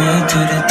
to the